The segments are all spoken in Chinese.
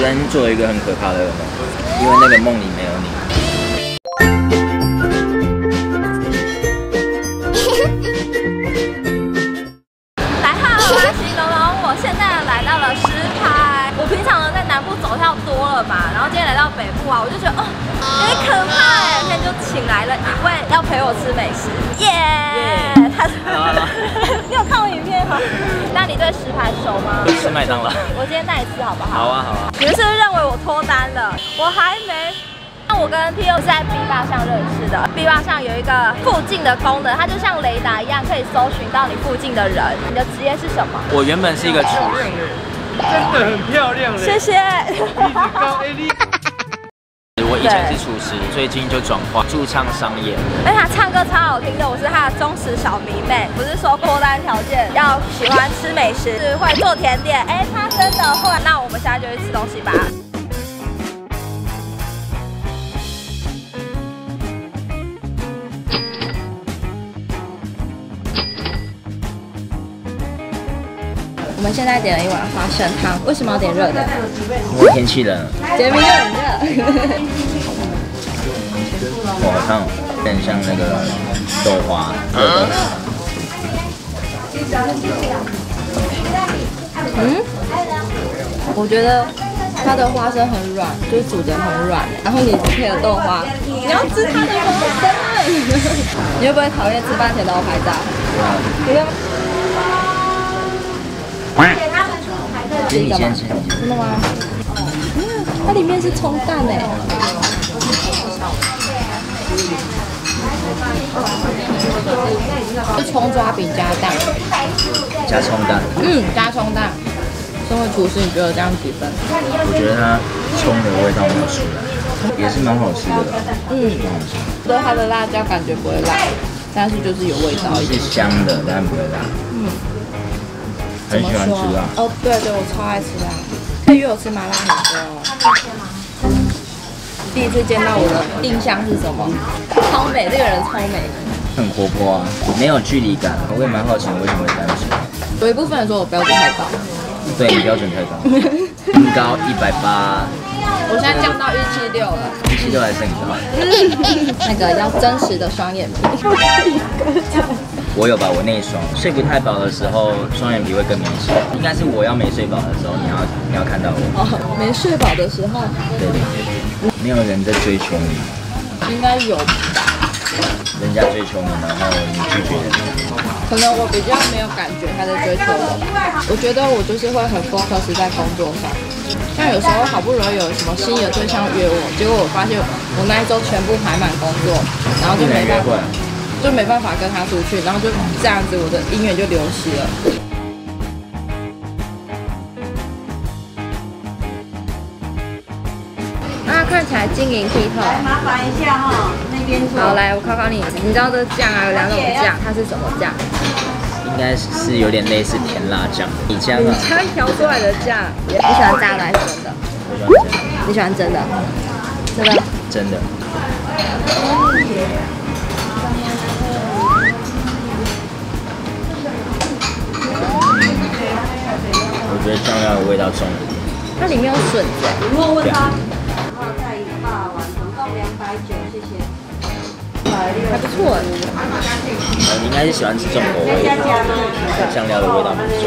昨天做了一个很可怕的噩梦，因为那个梦里没有你。到北部啊，我就觉得哦，有点可怕哎。今天就请来了一位要陪我吃美食，耶！他是，你有看我影片吗？那你对石牌熟吗？吃麦当劳。我今天带你吃好不好？好啊，好啊。你们是不是认为我脱单了？我还没。那我跟 P O 是在 B 霸上认识的，B 霸上有一个附近的功能，它就像雷达一样，可以搜寻到你附近的人。你的职业是什么？我原本是一个厨师，真的很漂亮嘞！谢谢。高 A 力。我以前是厨师，最近就转化驻唱商业。而且他唱歌超好听的，我是他的忠实小迷妹。不是说脱单条件要喜欢吃美食，是会做甜点。哎，他真的会。那我们现在就去吃东西吧。我们现在点了一碗花生汤，为什么要点热的？因为天气冷，杰明就很热。我好像有点像那个豆花。嗯，我觉得它的花生很软，就是煮的很软，然后你配了豆花，你要吃它的花生。你会不会讨厌吃饭前都要拍照？不用。其实你先吃，真的吗？嗯，它里面是葱蛋哎。是葱抓饼加蛋，加葱蛋。嗯，加葱蛋。身为厨师，你觉得这样几分？我觉得它葱的味道没有出来，也是蛮好吃的。嗯，对它的辣椒感觉不会辣，但是就是有味道一点。是香的，但不会辣。嗯，很喜欢吃辣。哦，对对，我超爱吃辣。他约我吃麻辣很多。第一次见到我的印象是什么？超美，这个人超美。很活泼啊，没有距离感。我也蛮好奇为什么会单身。有一部分人说我标准太高。对你标准太高，身高一百八，我现在降到一七六了，一七六还剩一个。那个要真实的双眼皮。我有吧，我那一双，睡不太饱的时候，双眼皮会更明显。应该是我要没睡饱的时候，你要你要看到我。哦，没睡饱的时候。对对对，没有人在追求你。应该有。人家追求你，然后你拒绝人家。可能我比较没有感觉他在追求我，我觉得我就是会很 focus 在工作上。像有时候好不容易有什么新的对象约我，结果我发现我那一周全部排满工作，然后就没办法，就没办法跟他出去，然后就这样子，我的姻缘就流失了。啊，看起来晶莹剔透。麻烦一下哈。好，来我考考你，你知道这酱啊有两种酱，它是什么酱？应该是有点类似甜辣酱，你酱啊。米酱调出来的酱，你喜欢炸的还是真的？我喜欢真的。你喜欢真的？真的？真的。我觉得酱料的味道重。它里面有笋子。如果问他，还不错。你应该是喜欢吃重口味的，酱料的味道蛮重。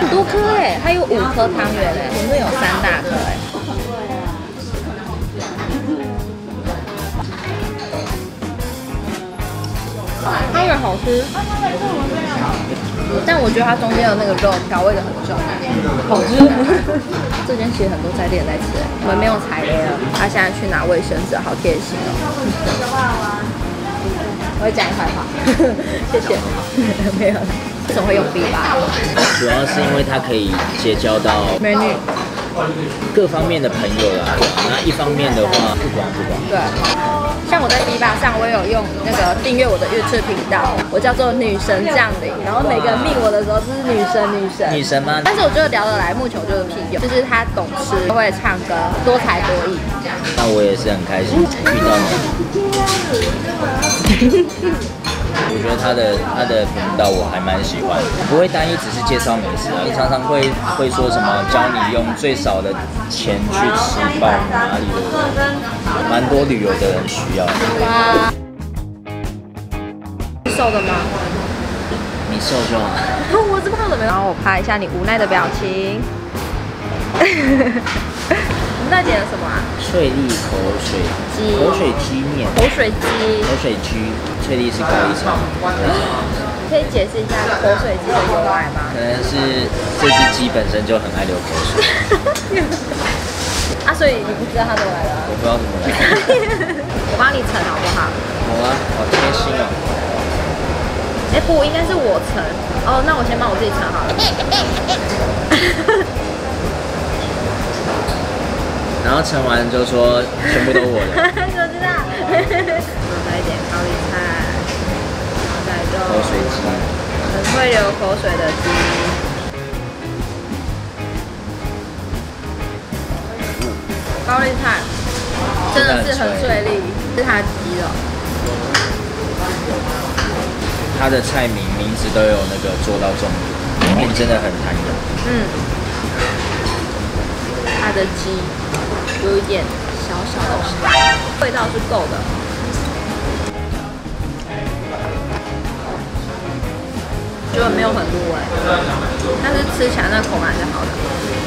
很多颗哎，它有五颗汤圆哎，我们有三大颗哎。汤圆好吃，但我觉得它中间的那个肉调味的很重，好吃。这间其实很多菜店在吃，我们没有踩雷了。他现在去拿卫生纸，好贴心哦。我会讲你坏话，谢谢。没有，为什么会用 B 吧？主要是因为它可以结交到美女，各方面的朋友啦。那一方面的话，不管不管。对。像我在 B 吧上，我有用那个订阅我的 YouTube 频道，我叫做女神降临，然后每个人命我的时候就是女神女神女神吗？但是我觉得聊得来，目前我就是屁用，就是他懂吃，会唱歌，多才多艺。那我也是很开心遇到你。我觉得他的他的频道我还蛮喜欢的，不会单一只是介绍美食啊，你常常会会说什么教你用最少的钱去吃爆哪里的，蛮多旅游的人需要。哇，瘦的吗？你瘦就好。我是胖的没有。然后我拍一下你无奈的表情。无奈点了什么啊？翠丽口水鸡口水鸡面，口水鸡。口水鸡，翠丽是高丽菜，可以解释一下口水鸡的由来吗可？能是这只鸡本身就很爱流口水，啊，所以你不知道他怎么来了。我不知道怎么来。我帮你盛好不好？好啊，好贴心啊。哎、不，应该是我盛。哦，那我先帮我自己盛好了。然后盛完就说全部都我的，你怎么知道？再一点高丽菜，然后再就，口水鸡。很会流口水的鸡。高丽菜真的是很脆利，是它的鸡肉。它的菜名名字都有那个做到重点，面真的很弹牙。嗯，它的鸡有一点小小的沙，味道是够的。觉得没有很入味，但是吃起来那口感是好的。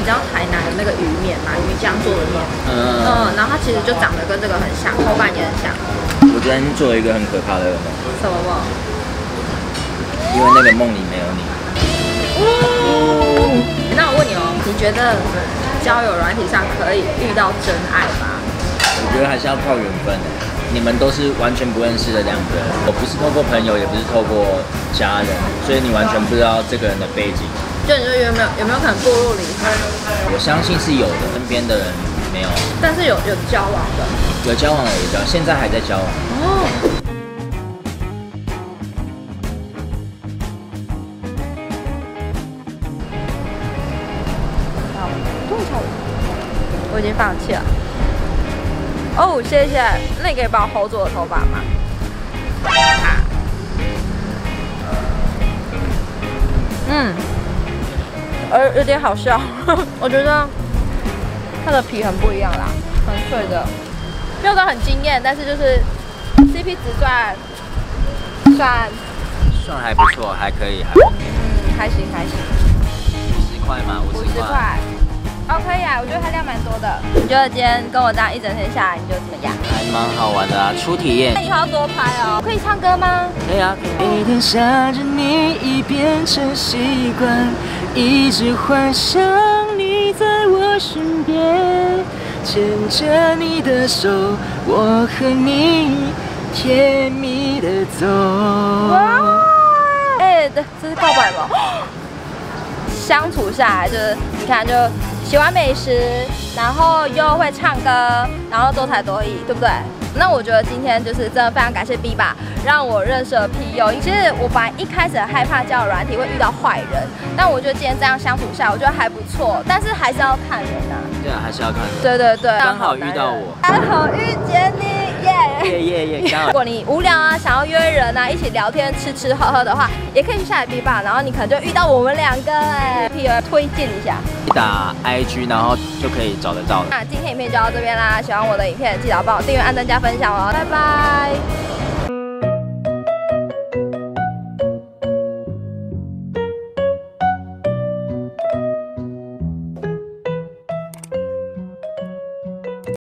你知道台南有那个鱼面嘛？鱼浆做的面，嗯，嗯，然后它其实就长得跟这个很像，口感也很像。我昨天做了一个很可怕的噩梦，什么梦？因为那个梦里没有你。那我问你哦，你觉得交友软体上可以遇到真爱吗？我觉得还是要靠缘分的。你们都是完全不认识的两个人，我不是透过朋友，也不是透过家人，所以你完全不知道这个人的背景。就你说有没有有没有可能步入离婚？我相信是有的，身边的人没有，但是有有交往的有交往的有交，现在还在交往。哦。我已经放弃了。哦，谢谢。那你可以帮我 hold 住我的头发吗？啊嗯，呃，有点好笑。我觉得它的皮很不一样啦，很脆的，没有到很惊艳，但是就是 CP 值算算算还不错，还可以，还。嗯还行还行，五十块吗？五十块。哦，可以啊，我觉得它量蛮多的。你觉得今天跟我这样一整天下来，你觉得怎么样？还蛮好玩的啊，初体验那。以后要多拍哦。可以唱歌吗？可以啊，可以。每天想着你已变成习惯，一直幻想你在我身边，牵着你的手，我和你甜蜜的走。哇！哎、这这是告白吗？相处下来就是，你看就喜欢美食，然后又会唱歌，然后多才多艺，对不对？那我觉得今天就是真的非常感谢 B 吧，让我认识了 P U。其实我本来一开始很害怕交友软体会遇到坏人，但我觉得今天这样相处下来，我觉得还不错。但是还是要看人啊。对啊，还是要看人。对对对，刚好遇到我 刚好遇见你，耶、耶耶耶，如。果你无聊啊，想要约人啊，一起聊天、吃吃喝喝的话，也可以去下载 B 吧，然后你可能就遇到我们两个哎 P R 推荐一下。打 IG，然后就可以找得到了。那今天影片就到这边啦，喜欢我的影片记得要帮我订阅、按赞、加分享哦，拜拜。